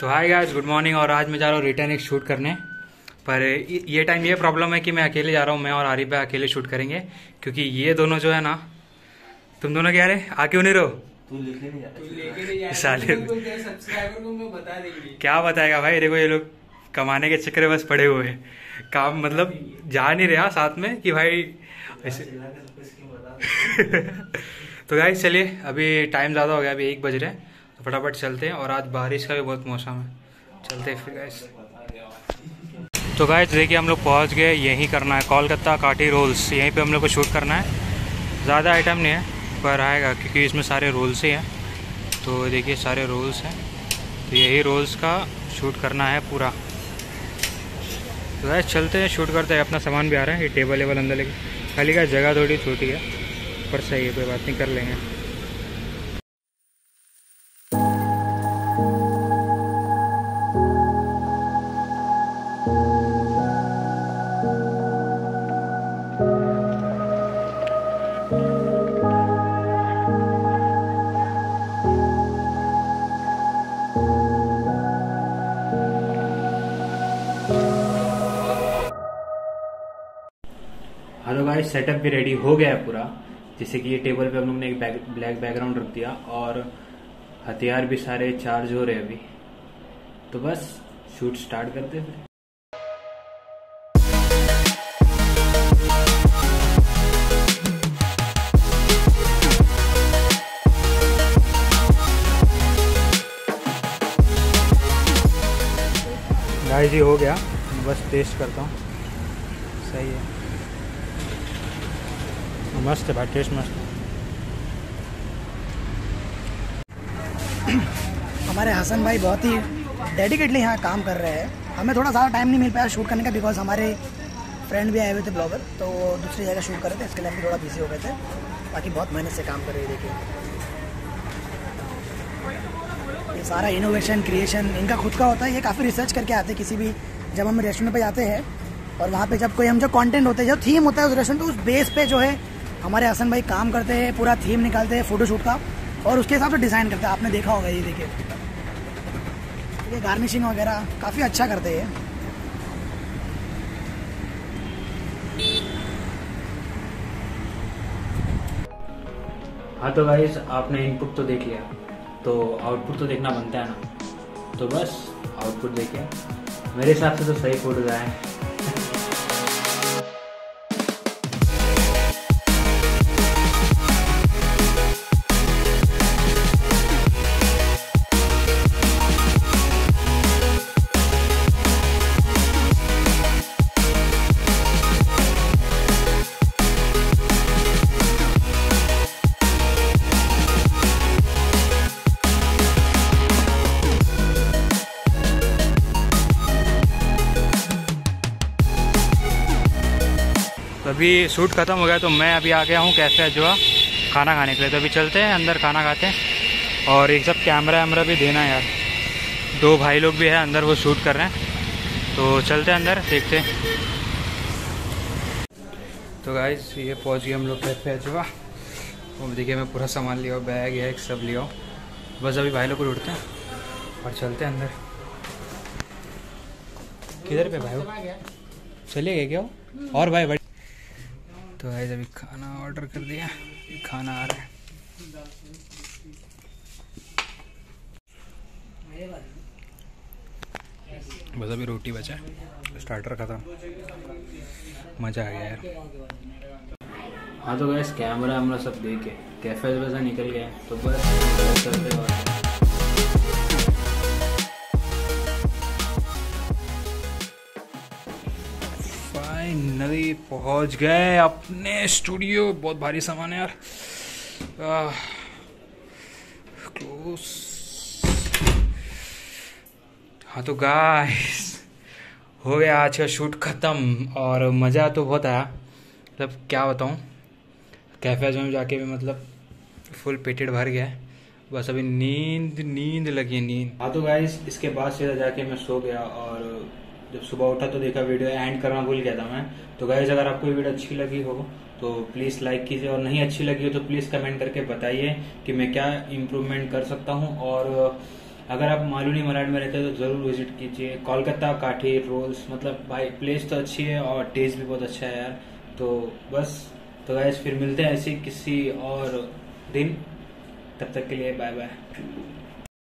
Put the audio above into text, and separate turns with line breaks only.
तो hi guys good morning और आज मैं जा रहा हूँ रिटर्न एक शूट करने। पर ये टाइम ये प्रॉब्लम है कि मैं अकेले जा रहा हूँ मैं और आरिफ भाई अकेले शूट करेंगे क्योंकि ये दोनों जो है ना तुम दोनों क्या रहे। आ क्यों नहीं रहो। साले। क्या बताएगा भाई? देखो ये लोग कमाने के चक्कर बस पड़े हुए हैं। काम मतलब जा नहीं रहा साथ में कि भाई ऐसे तो गाइस चलिए अभी टाइम ज़्यादा हो गया अभी एक बज रहे हैं। फटाफट चलते हैं, और आज बारिश का भी बहुत मौसम है। चलते फिर गाइस तो गाइस देखिए हम लोग पहुँच गए, यहीं करना है। कोलकाता काटी रोल्स, यहीं पे हम लोग को शूट करना है। ज़्यादा आइटम नहीं है, पर आएगा, क्योंकि इसमें सारे रोल्स ही हैं। तो देखिए, सारे रोल्स हैं। तो यही रोल्स का शूट करना है पूरा। तो गाइस चलते हैं, शूट करते हैं। अपना सामान भी आ रहा है, ये टेबल वेबल अंदर लेके। खाली का जगह थोड़ी छोटी है, पर सही है, कोई बात नहीं, कर लेंगे। सेटअप भी रेडी हो गया है पूरा। जैसे कि ये टेबल पे हम लोग ने एक ब्लैक बैकग्राउंड रख दिया और हथियार भी सारे चार्ज हो रहे हैं अभी। तो बस शूट स्टार्ट करते फिर। गाइस ये हो गया। बस टेस्ट करता हूँ। सही है। मस्त है भाई टेस्ट मस्त है।
हमारे हसन भाई बहुत ही डेडिकेटली यहाँ काम कर रहे हैं। हमें थोड़ा ज़्यादा टाइम नहीं मिल पाया शूट करने का बिकॉज़ हमारे फ्रेंड भी आए हुए थे ब्लॉगर तो दूसरी जगह शूट कर रहे थे, इसके लिए हम थोड़ा बिज़ी हो गए थे। बाकी बहुत मेहनत से काम कर रहे देखिए। ये सारा इनोवेशन क्रिएशन इनका खुद का होता है, ये काफ़ी रिसर्च करके आते हैं, किसी भी जब हम रेस्टोरेंट पे जाते हैं, और वहाँ पे जब कोई हम जो कंटेंट होते हैं, जो थीम होता है उस रेस्टोरेंट तो उस बेस पे जो है, हमारे हसन भाई काम करते हैं, पूरा थीम निकालते हैं फोटोशूट का। और उसके हिसाब से डिज़ाइन करते हैं। आपने देखा होगा ये देखिए। ये गार्निशिंग वगैरह काफ़ी अच्छा करते हैं।
हाँ तो गाइस आपने इनपुट तो देख लिया। तो आउटपुट तो देखना बनता है ना। तो बस आउटपुट देखिए। मेरे हिसाब से तो सही फ़ोटोज़ आए तो अभी शूट ख़त्म हो गया तो मैं अभी आ गया हूँ कैफ़े अजवा, खाना खाने के लिए। तो अभी चलते हैं, अंदर खाना खाते हैं। और एक सब कैमरा वैमरा भी देना यार। दो भाई लोग भी हैं, अंदर वो शूट कर रहे हैं। तो चलते हैं अंदर, देखते हैं। तो गाइस ये पहुँच गए हम लोग कैफ़े अजवा। और देखिए, मैं पूरा सामान लिया बैग है सब लिया बस अभी भाई लोग को उठते हैं और चलते हैं अंदर। किधर पे भाई? चलिए गए क्या? और भाई तो भाई अभी खाना ऑर्डर कर दिया खाना आ रहा है। बस अभी रोटी बचा है स्टार्टर खत्म। मज़ा आ गया यार। हाँ तो गैस कैमरा हम लोग सब देखे। कैफ़े वैसा निकल गया तो बस। और फाइनली पहुँच गए अपने स्टूडियो बहुत भारी सामान है यार। क्लोज हाँ तो गाइस हो गया आज का शूट ख़त्म और मज़ा तो बहुत आया। मतलब क्या बताऊँ कैफ़े में जाके भी मतलब फुल पेटेड भर गया बस अभी नींद नींद लगी नींद। हाँ तो गाइस इसके बाद सीधा जाके मैं सो गया और जब सुबह उठा तो देखा वीडियो एंड करना भूल गया था मैं। तो गाइज़ अगर आपको ये वीडियो अच्छी लगी हो तो प्लीज़ लाइक कीजिए और नहीं अच्छी लगी हो तो प्लीज़ कमेंट करके बताइए कि मैं क्या इम्प्रूवमेंट कर सकता हूँ। और अगर आप मालूनी मराठ में रहते हैं तो ज़रूर विज़िट कीजिए। कोलकाता, काठी, रोल्स मतलब भाई प्लेस तो अच्छी है और टेस्ट भी बहुत अच्छा है यार। तो बस तो गैस फिर मिलते हैं ऐसे किसी और दिन। तब तक के लिए बाय बाय